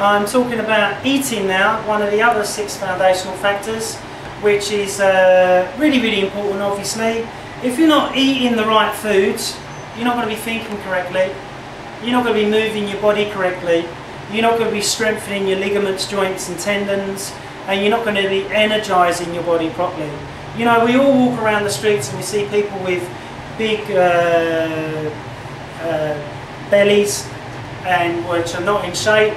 I'm talking about eating now, one of the other six foundational factors, which is uh, really, really important obviously. If you're not eating the right foods, you're not going to be thinking correctly, you're not going to be moving your body correctly, you're not going to be strengthening your ligaments, joints and tendons, and you're not going to be energizing your body properly. You know, we all walk around the streets and we see people with big uh, uh, bellies and which are not in shape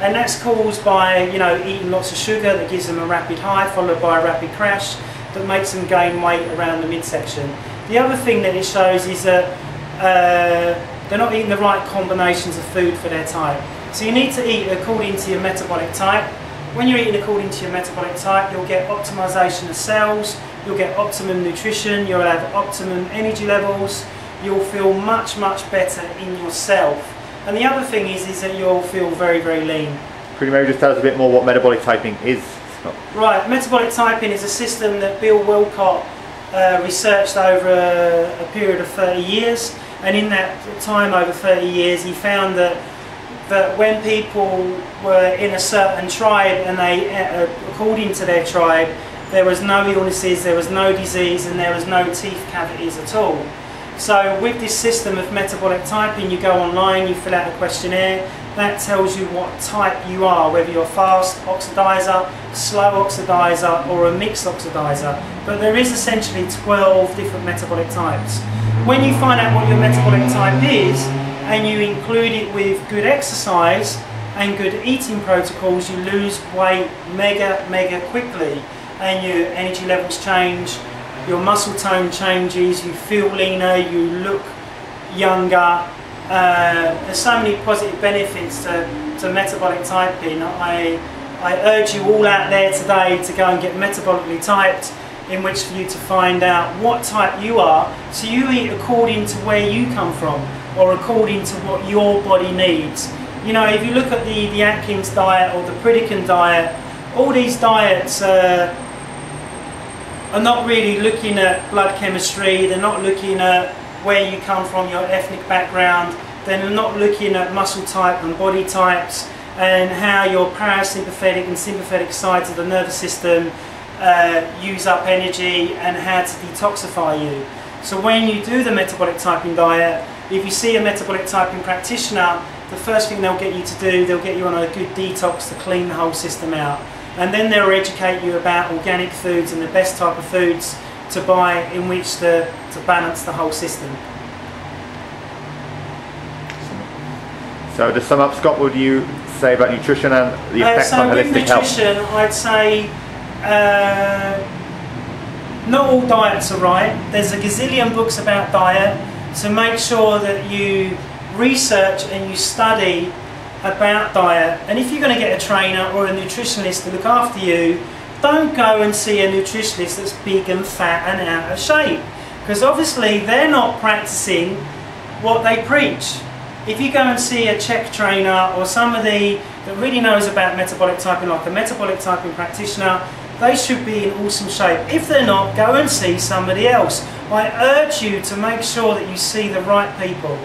and that's caused by you know eating lots of sugar that gives them a rapid high followed by a rapid crash that makes them gain weight around the midsection. The other thing that it shows is that uh, they're not eating the right combinations of food for their type. So you need to eat according to your metabolic type. When you're eating according to your metabolic type, you'll get optimization of cells, you'll get optimum nutrition, you'll have optimum energy levels, you'll feel much, much better in yourself. And the other thing is, is that you'll feel very, very lean. Could you maybe just tell us a bit more what metabolic typing is? Right, metabolic typing is a system that Bill Wolcott uh, researched over a, a, period of 30 years. And in that time, over 30 years, he found that that when people were in a certain tribe and they, uh, according to their tribe, there was no illnesses, there was no disease, and there was no teeth cavities at all. So with this system of metabolic typing, you go online, you fill out a questionnaire, that tells you what type you are, whether you're a fast oxidizer, slow oxidizer, or a mixed oxidizer. But there is essentially 12 different metabolic types. When you find out what your metabolic type is, and you include it with good exercise and good eating protocols, you lose weight mega, mega quickly. And your energy levels change, your muscle tone changes, you feel leaner, you look younger. Uh, there's so many positive benefits to, to metabolic typing. I, I urge you all out there today to go and get metabolically typed in which for you to find out what type you are so you eat according to where you come from or according to what your body needs. You know, if you look at the, the Atkins diet or the Pritikin diet, all these diets uh, are not really looking at blood chemistry, they're not looking at where you come from, your ethnic background, they're not looking at muscle type and body types and how your parasympathetic and sympathetic sides of the nervous system uh, use up energy and how to detoxify you. So when you do the metabolic typing diet, if you see a metabolic typing practitioner, the first thing they'll get you to do, they'll get you on a good detox to clean the whole system out and then they'll educate you about organic foods and the best type of foods to buy in which to, to balance the whole system. So to sum up, Scott, what would you say about nutrition and the uh, effects uh, so on holistic with nutrition, health? I'd say uh, not all diets are right. There's a gazillion books about diet, so make sure that you research and you study about diet. And if you're going to get a trainer or a nutritionist to look after you don't go and see a nutritionist that's big and fat and out of shape. Because obviously they're not practicing what they preach. If you go and see a CHEK trainer or somebody that really knows about metabolic typing like a metabolic typing practitioner they should be in awesome shape. If they're not go and see somebody else. I urge you to make sure that you see the right people